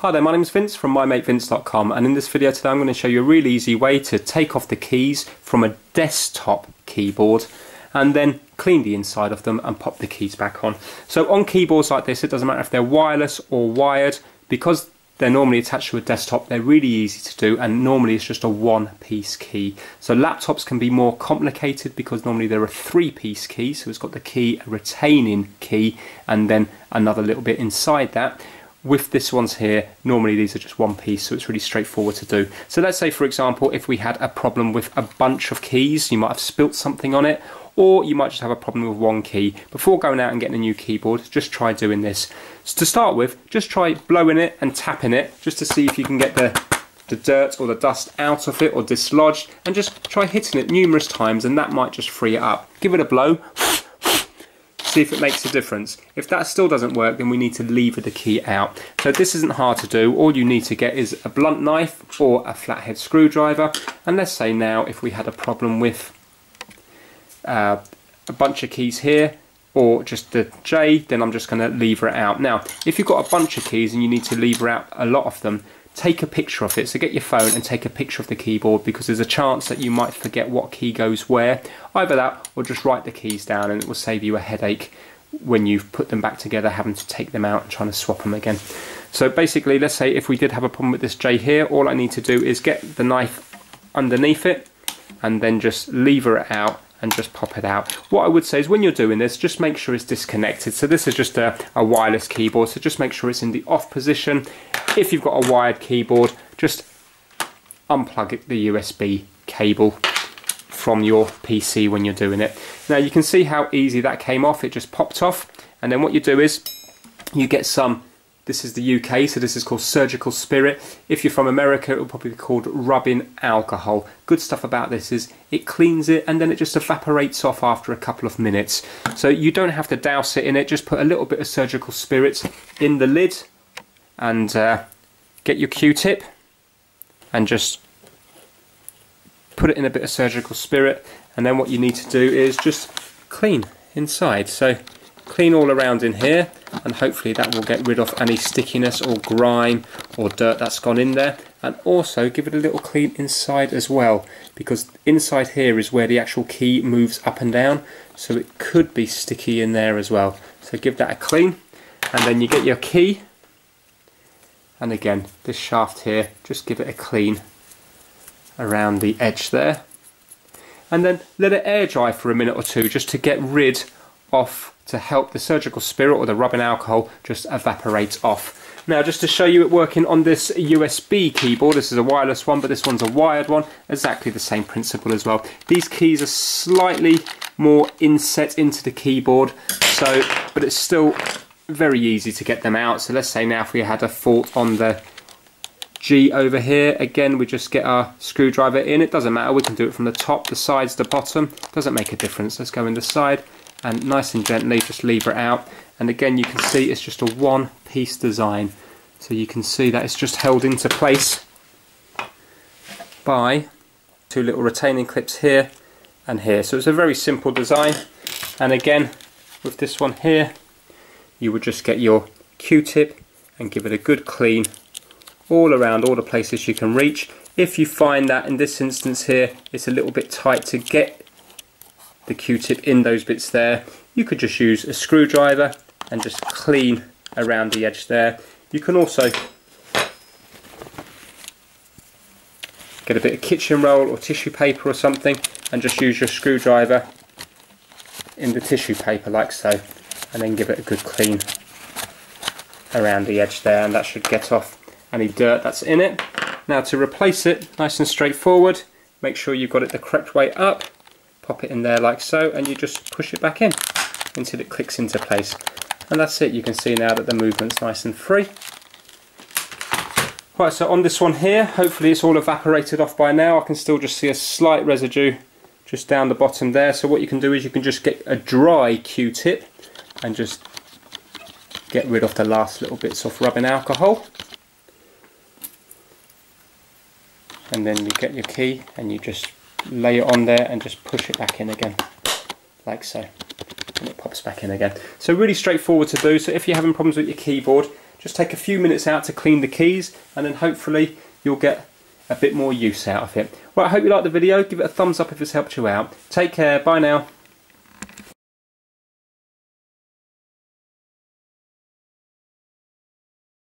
Hi there, my name is Vince from mymatevince.com and in this video today I'm going to show you a really easy way to take off the keys from a desktop keyboard and then clean the inside of them and pop the keys back on. So on keyboards like this it doesn't matter if they're wireless or wired because they're normally attached to a desktop they're really easy to do and normally it's just a one piece key so laptops can be more complicated because normally there are three piece keys so it's got the key a retaining key and then another little bit inside that with this ones here, normally these are just one piece, so it's really straightforward to do. So let's say, for example, if we had a problem with a bunch of keys, you might have spilt something on it, or you might just have a problem with one key. Before going out and getting a new keyboard, just try doing this. So to start with, just try blowing it and tapping it, just to see if you can get the the dirt or the dust out of it or dislodged and just try hitting it numerous times and that might just free it up. Give it a blow see if it makes a difference. If that still doesn't work, then we need to lever the key out. So this isn't hard to do. All you need to get is a blunt knife or a flathead screwdriver. And let's say now if we had a problem with uh, a bunch of keys here, or just the J, then I'm just going to lever it out. Now, if you've got a bunch of keys and you need to lever out a lot of them, take a picture of it. So get your phone and take a picture of the keyboard because there's a chance that you might forget what key goes where. Either that or just write the keys down and it will save you a headache when you've put them back together having to take them out and trying to swap them again. So basically let's say if we did have a problem with this J here all I need to do is get the knife underneath it and then just lever it out and just pop it out. What I would say is when you're doing this, just make sure it's disconnected. So this is just a, a wireless keyboard, so just make sure it's in the off position. If you've got a wired keyboard, just unplug the USB cable from your PC when you're doing it. Now you can see how easy that came off, it just popped off. And then what you do is you get some this is the UK, so this is called Surgical Spirit. If you're from America, it will probably be called rubbing alcohol. Good stuff about this is it cleans it and then it just evaporates off after a couple of minutes. So you don't have to douse it in it, just put a little bit of Surgical Spirit in the lid and uh, get your Q-tip and just put it in a bit of Surgical Spirit and then what you need to do is just clean inside. So clean all around in here and hopefully that will get rid of any stickiness or grime or dirt that's gone in there. And also give it a little clean inside as well because inside here is where the actual key moves up and down so it could be sticky in there as well. So give that a clean and then you get your key. And again this shaft here just give it a clean around the edge there. And then let it air dry for a minute or two just to get rid of to help the surgical spirit or the rubbing alcohol just evaporate off. Now just to show you it working on this USB keyboard, this is a wireless one but this one's a wired one, exactly the same principle as well. These keys are slightly more inset into the keyboard so but it's still very easy to get them out. So let's say now if we had a fault on the G over here, again we just get our screwdriver in, it doesn't matter, we can do it from the top, the sides, the bottom, doesn't make a difference. Let's go in the side and nice and gently just lever it out. And again you can see it's just a one piece design. So you can see that it's just held into place by two little retaining clips here and here. So it's a very simple design. And again with this one here you would just get your q-tip and give it a good clean all around all the places you can reach. If you find that in this instance here it's a little bit tight to get the q-tip in those bits there. You could just use a screwdriver and just clean around the edge there. You can also get a bit of kitchen roll or tissue paper or something and just use your screwdriver in the tissue paper like so and then give it a good clean around the edge there and that should get off any dirt that's in it. Now to replace it, nice and straightforward, make sure you've got it the correct way up pop it in there like so and you just push it back in until it clicks into place. And that's it. You can see now that the movement's nice and free. Right so on this one here hopefully it's all evaporated off by now. I can still just see a slight residue just down the bottom there. So what you can do is you can just get a dry q-tip and just get rid of the last little bits of rubbing alcohol. And then you get your key and you just lay it on there and just push it back in again like so and it pops back in again so really straightforward to do so if you're having problems with your keyboard just take a few minutes out to clean the keys and then hopefully you'll get a bit more use out of it. Well, I hope you liked the video. Give it a thumbs up if it's helped you out. Take care. Bye now.